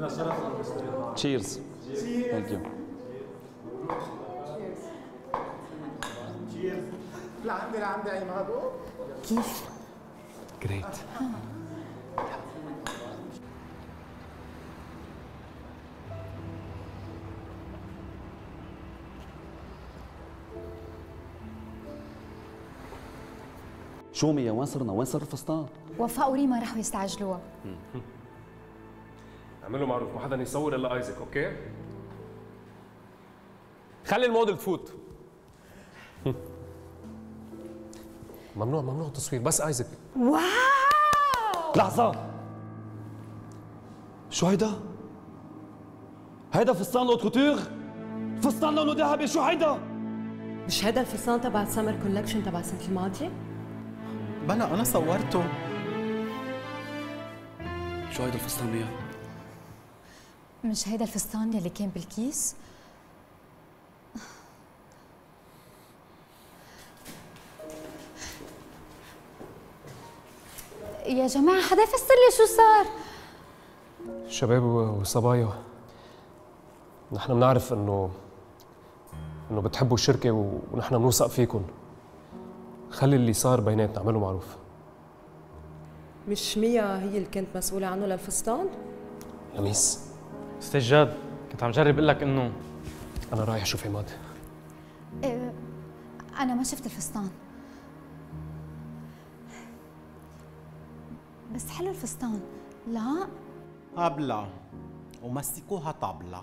لنا شرف انه نشتغل معك تشيرز ثانك يو اي مهضو كيف؟ جريت شو ميا وين صرنا؟ وين صار الفستان؟ وفاء وريما راحوا يستعجلوها اعملوا معروف ما حدا يصور إلا ايزك okay خلي الموديل تفوت ممنوع ممنوع التصوير بس ايزك wow لحظة شو هيدا؟ هيدا فستان haute couture؟ فستان لونه ذهبي شو هيدا؟ مش هذا الفستان تبع ال summer collection تبع السنة الماضية؟ بلا أنا صورته شو هيدا الفستان ميا؟ مش هيدا الفستان يلي كان بالكيس؟ يا جماعة حدا يفسر لي شو صار؟ شباب وصبايا نحن بنعرف انه إنه بتحبوا الشركة و- ونحن بنوثق فيكم خلي اللي صار بيناتنا اعملوا معروف مش ميا هي اللي كانت مسؤولة عنه للفستان؟ لميس أستاذ جاد كنت عم جرب أقول لك إنه أنا رايح أشوف عماد. إيه، أنا ما شفت الفستان. بس حلو الفستان. لا. طابلة. ومسكوها طابلة.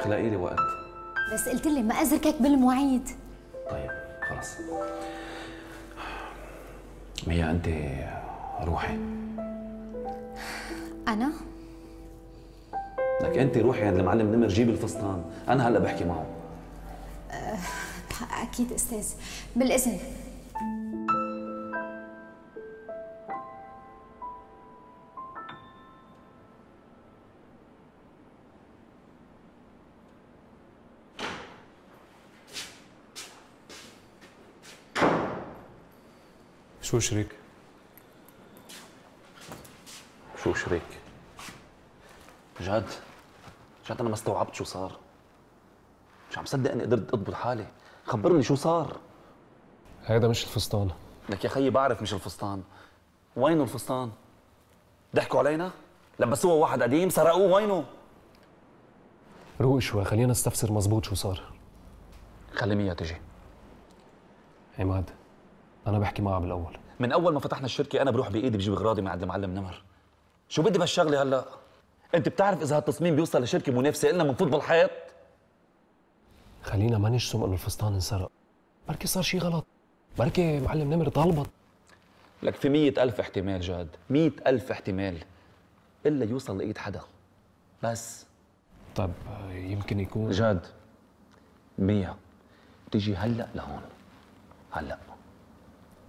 خلقي لي وقت. بس قلت لي ما أزركك بالمواعيد. طيب خلص ميا أنت روحي. أنا؟ لك أنت روحي عند المعلم نمر جيبي الفستان. أنا هلأ بحكي معه. أكيد أستاذ. بالإذن شو شريك؟ شو شريك؟ جد؟ جد أنا ما استوعبت شو صار. مش عم صدق أني قدرت أضبط حالي؟ خبرني شو صار. هذا مش الفستان. لك يا خيي بعرف مش الفستان. وينه الفستان؟ ضحكوا علينا؟ لبسوه واحد قديم سرقوه وينه؟ روق شوي خلينا نستفسر مزبوط شو صار. خلي ميا تجي. عماد. أنا بحكي معها بالأول. من أول ما فتحنا الشركة أنا بروح بإيدي بجيب إغراضي من عند المعلم نمر. شو بدي بهالشغلة هلأ؟ أنت بتعرف إذا هالتصميم بيوصل لشركة منافسة لنا من فوت بالحيط خلينا ما نجسم إنه الفستان انسرق. بركي صار شي غلط. بركي معلم نمر طالبت لك في مية ألف احتمال جاد. مية ألف احتمال. إلا يوصل لإيد حدا. بس. آه، يمكن يكون. جاد مية. تيجي هلأ لهون. هلأ.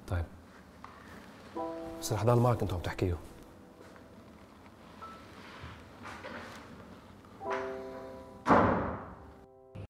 طيب. بس رح ضل معك انت عم تحكيه.